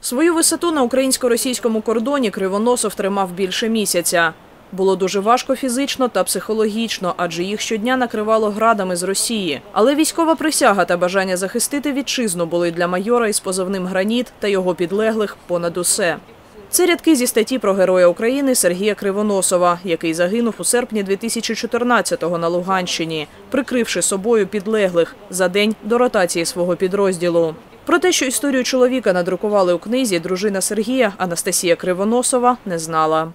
Свою висоту на українсько-російському кордоні Кривоносов тримав більше місяця. Було дуже важко фізично та психологічно, адже їх щодня накривало градами з Росії. Але військова присяга та бажання захистити вітчизну були для майора із позивним «Граніт» та його підлеглих понад усе. Це рядки зі статті про Героя України Сергія Кривоносова, який загинув у серпні 2014-го на Луганщині, прикривши собою підлеглих за день до ротації свого підрозділу. Про те, що історію чоловіка надрукували у книзі, дружина Сергія Анастасія Кривоносова не знала.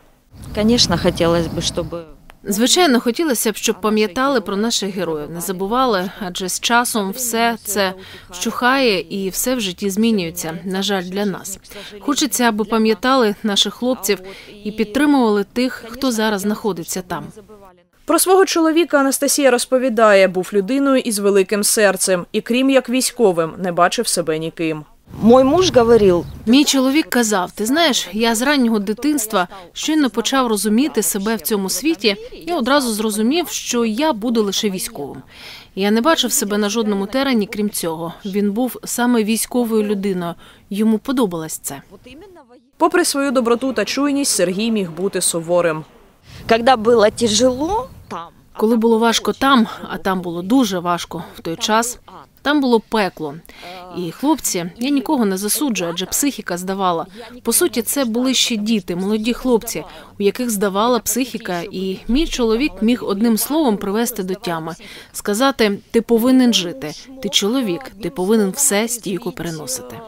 Звісно, хотілося б, чтобы Звичайно, хотілося б, щоб пам'ятали про наших героїв, не забували, адже з часом все це вщухає і все в житті змінюється. На жаль, для нас хочеться, аби пам'ятали наших хлопців і підтримували тих, хто зараз знаходиться там. Про свого чоловіка Анастасія розповідає, був людиною із великим серцем і, крім як військовим, не бачив себе ніким. Мой муж говорил, Мій чоловік казав: ти знаєш, я з раннього дитинства щойно почав розуміти себе в цьому світі, я одразу зрозумів, що я буду лише військовим. Я не бачив себе на жодному терені, крім цього. Він був саме військовою людиною. Йому подобалось це. Попри свою доброту та чуйність, Сергій міг бути суворим. когда было тяжело, там, Коли було важко там, а там було дуже важко в той час. Там було пекло. І хлопці, я нікого не засуджую, адже психіка здавала. По суті, це були ще діти, молоді хлопці, у яких здавала психіка, і мій чоловік міг одним словом привести до тями, сказати: ти повинен жити, ти чоловік, ти повинен все стійко переносити.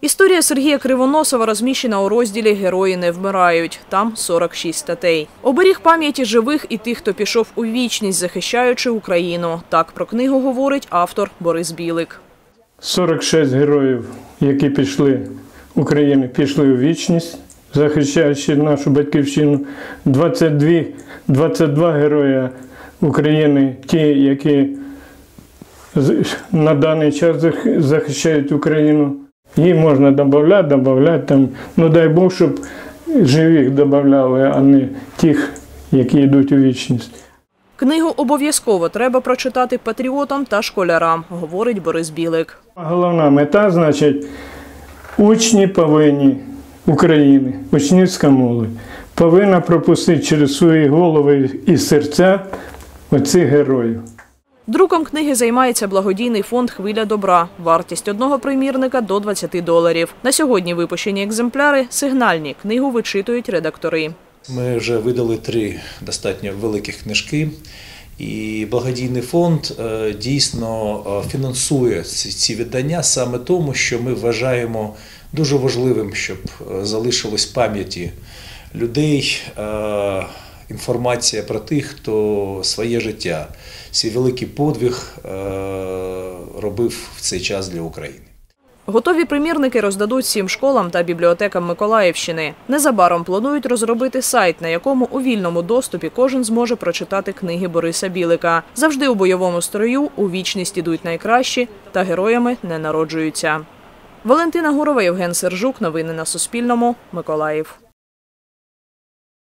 Історія Сергія Кривоносова розміщена у розділі Герої не вмирають. Там 46 статей. Оберіг пам'яті живих і тих, хто пішов у вічність, захищаючи Україну. Так про книгу говорить автор Борис Білик. 46 героїв, які пішли України, пішли у вічність, захищаючи нашу батьківщину. 22, 22 героя України, ті, які на даний час зах- захищають Україну. Їм можна додати, додати там. Ну дай Бог, щоб живих додавали, а не тих, які йдуть у вічність. Книгу обов'язково треба прочитати патріотам та школярам, говорить Борис Білик. Головна мета, значить, учні повинні України, учнівська молодь, повинна пропустити через свої голови і серця оцих героїв. Друком книги займається благодійний фонд Хвиля добра. Вартість одного примірника до 20 доларів. На сьогодні випущені екземпляри сигнальні. Книгу вичитують редактори. Ми вже видали три достатньо великих книжки. І благодійний фонд е, дійсно е, фінансує ці, видання саме тому, що ми вважаємо дуже важливим, щоб е, залишилось пам'яті людей інформація про тих, хто своє життя, свій великий подвиг е, робив в цей час для України. Готові примірники роздадуть всім школам та бібліотекам Миколаївщини. Незабаром планують розробити сайт, на якому у вільному доступі кожен зможе прочитати книги Бориса Білика. Завжди у бойовому строю у вічність ідуть найкращі та героями не народжуються. Валентина Гурова, Євген Сержук. Новини на Суспільному. Миколаїв.